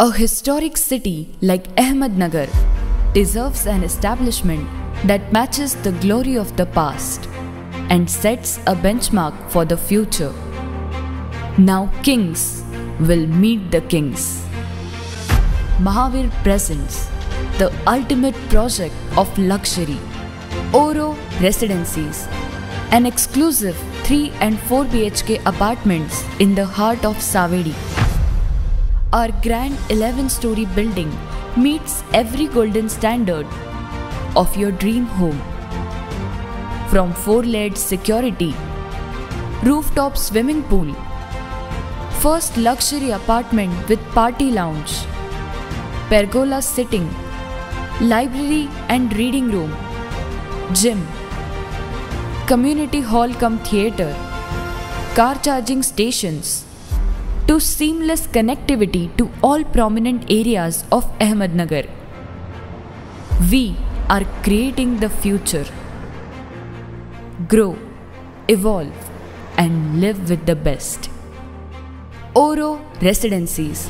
A historic city like Ahmednagar deserves an establishment that matches the glory of the past and sets a benchmark for the future. Now, kings will meet the kings. Mahaveer presents the ultimate project of luxury Oro Residencies, an exclusive 3 and 4 BHK apartments in the heart of Savedi. Our grand 11 story building meets every golden standard of your dream home. From 4 layered security, rooftop swimming pool, first luxury apartment with party lounge, pergola sitting, library and reading room, gym, community hall cum theatre, car charging stations, to seamless connectivity to all prominent areas of Ahmednagar. We are creating the future. Grow, evolve, and live with the best. Oro Residencies